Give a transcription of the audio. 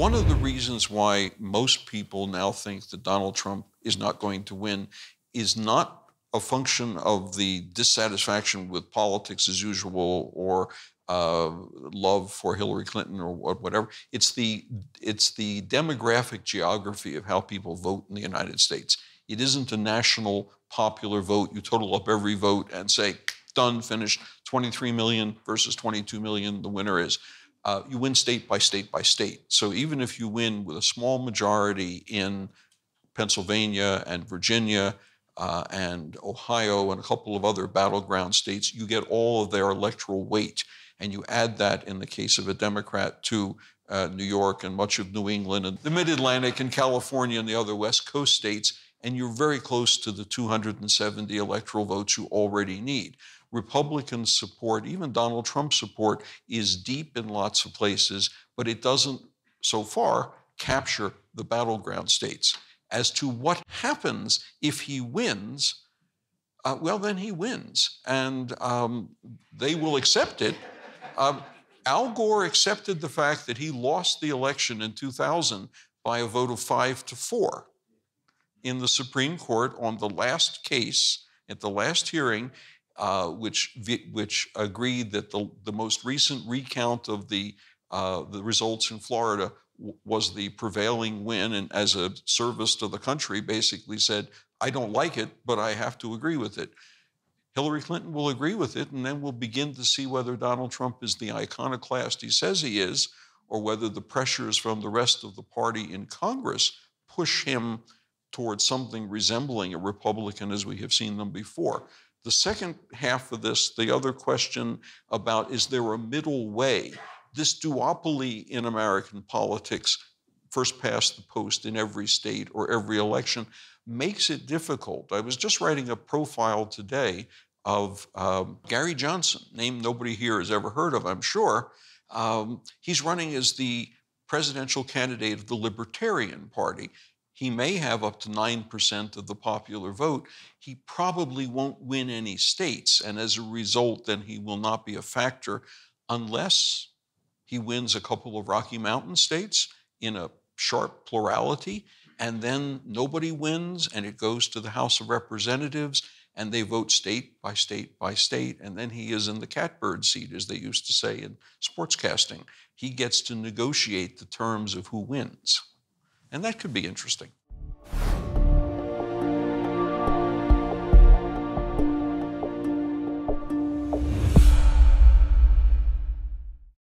One of the reasons why most people now think that Donald Trump is not going to win is not a function of the dissatisfaction with politics as usual or uh, love for Hillary Clinton or whatever. It's the it's the demographic geography of how people vote in the United States. It isn't a national popular vote. You total up every vote and say, done, finished. 23 million versus 22 million. The winner is. Uh, you win state by state by state. So even if you win with a small majority in Pennsylvania and Virginia uh, and Ohio and a couple of other battleground states, you get all of their electoral weight. And you add that, in the case of a Democrat, to uh, New York and much of New England and the Mid Atlantic and California and the other West Coast states, and you're very close to the 270 electoral votes you already need. Republican support, even Donald Trump support, is deep in lots of places, but it doesn't, so far, capture the battleground states. As to what happens if he wins, uh, well, then he wins, and um, they will accept it. Um, Al Gore accepted the fact that he lost the election in 2000 by a vote of five to four in the Supreme Court on the last case at the last hearing uh, which, which agreed that the, the most recent recount of the, uh, the results in Florida was the prevailing win, and as a service to the country, basically said, I don't like it, but I have to agree with it. Hillary Clinton will agree with it, and then we'll begin to see whether Donald Trump is the iconoclast he says he is, or whether the pressures from the rest of the party in Congress push him towards something resembling a Republican as we have seen them before. The second half of this, the other question about is there a middle way? This duopoly in American politics, first past the post in every state or every election, makes it difficult. I was just writing a profile today of um, Gary Johnson, name nobody here has ever heard of, I'm sure. Um, he's running as the presidential candidate of the Libertarian Party. He may have up to 9% of the popular vote. He probably won't win any states. And as a result, then he will not be a factor unless he wins a couple of Rocky Mountain states in a sharp plurality. And then nobody wins, and it goes to the House of Representatives, and they vote state by state by state. And then he is in the catbird seat, as they used to say in sportscasting. He gets to negotiate the terms of who wins. And that could be interesting.